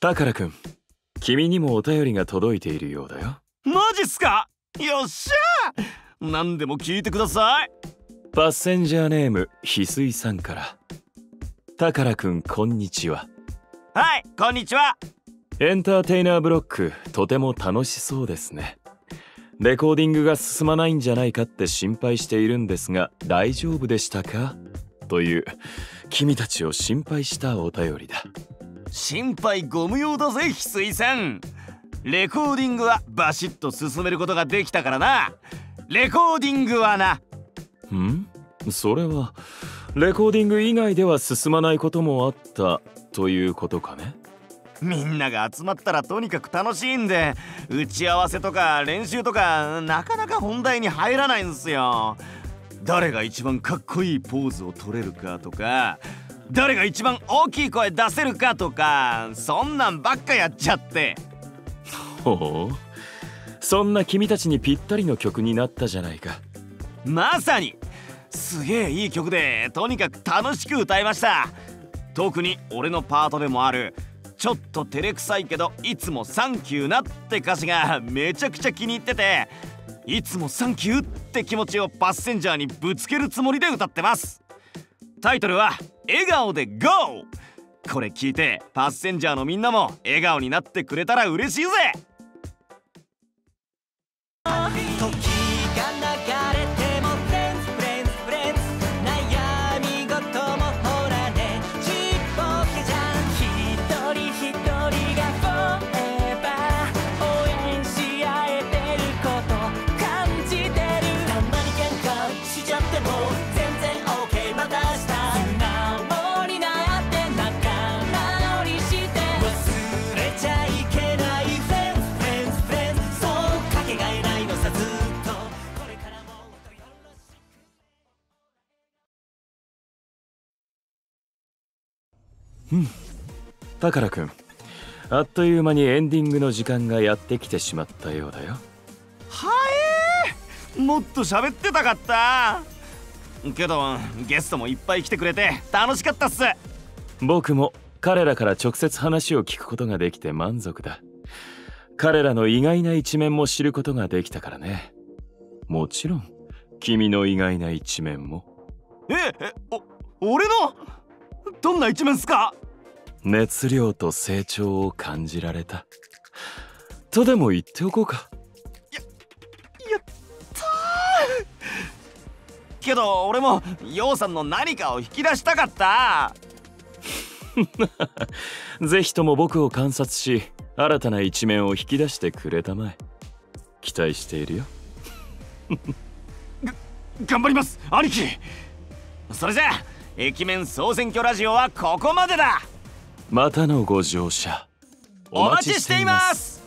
タカラくん君にもお便りが届いているようだよ。マジっすか？よっしゃ何でも聞いてください。パッセンジャーネーム翡翠さんから。タカラくんこんにちは。はいこんにちは。エンターテイナーブロックとても楽しそうですね。レコーディングが進まないんじゃないかって心配しているんですが大丈夫でしたか？という君たちを心配したお便りだ心配ご無用だぜ翡翠さん。レコーディングはバシッと進めることができたからな。レコーディングはな。ん？それはレコーディング以外では進まないこともあったということかね？みんなが集まったらとにかく楽しいんで打ち合わせとか練習とかなかなか本題に入らないんすよ。誰が一番かっこいいポーズを取れるかとか誰が一番大きい声出せるかとかそんなんばっかやっちゃって。ほう。そんな君たちにぴったりの曲になったじゃないか。まさに。すげえいい曲でとにかく楽しく歌いました。特に俺のパートでもあるちょっと照れくさいけどいつもサンキューなって歌詞がめちゃくちゃ気に入ってていつもサンキューって気持ちをパッセンジャーにぶつけるつもりで歌ってます。タイトルは笑顔で GO! これ聞いてパッセンジャーのみんなも笑顔になってくれたら嬉しいぜうん。タカラくんあっという間にエンディングの時間がやってきてしまったようだよ。はえー、もっと喋ってたかった。けどゲストもいっぱい来てくれて楽しかったっす。僕も彼らから直接話を聞くことができて満足だ。彼らの意外な一面も知ることができたからね。もちろん君の意外な一面も。ええお俺の？どんな一面っすか？熱量と成長を感じられた。とでも言っておこうか。ややったけど俺も陽さんの何かを引き出したかった ぜひとも僕を観察し新たな一面を引き出してくれたまえ。期待しているよ。頑張ります兄貴！それじゃあ駅面総選挙ラジオはここまでだ。またのご乗車。お待ちしています。